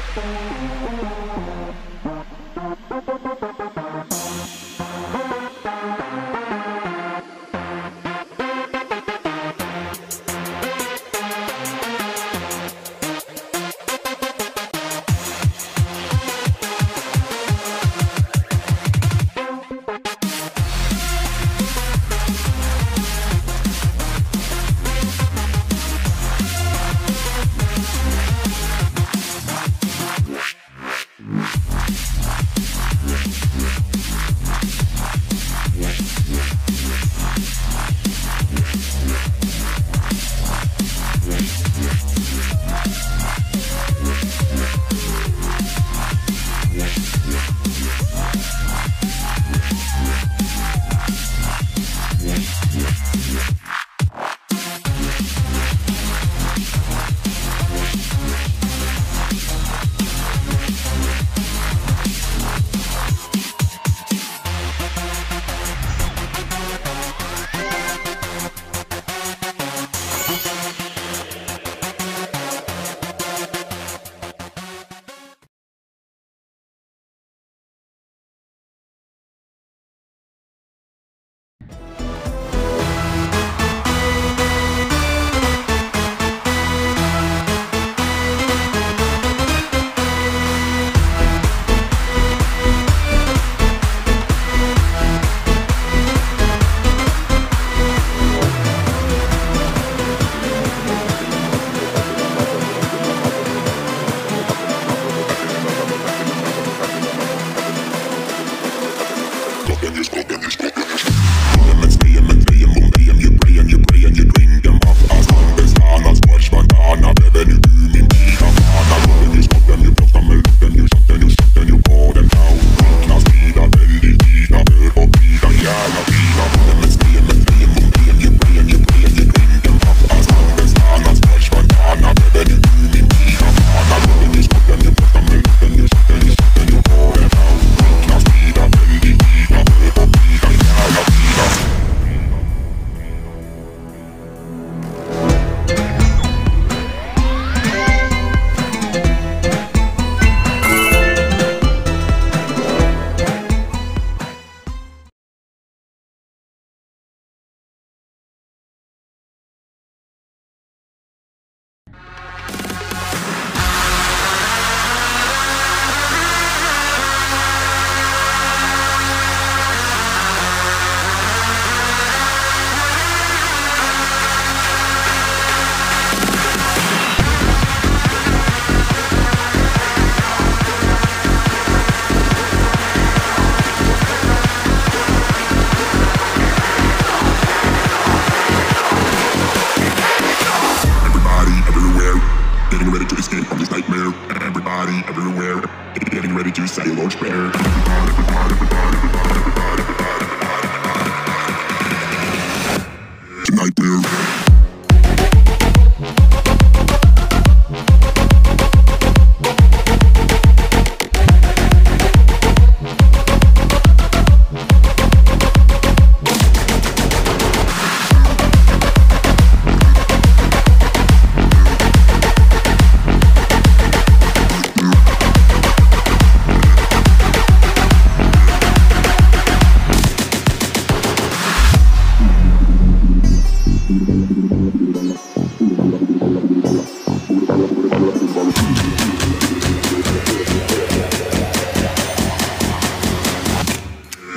Thank you.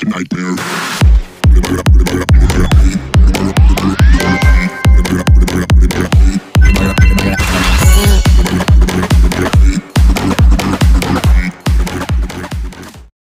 nightmare.